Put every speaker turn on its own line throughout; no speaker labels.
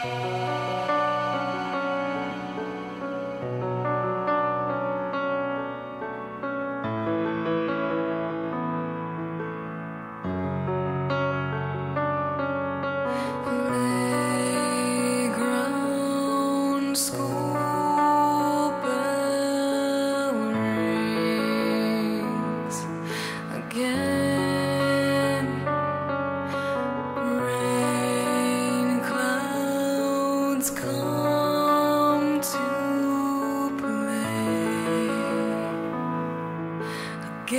Playground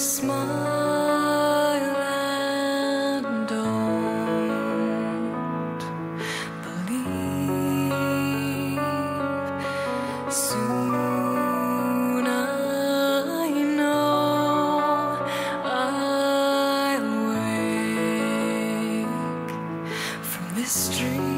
smile and don't believe. Soon I know I'll wake from this dream.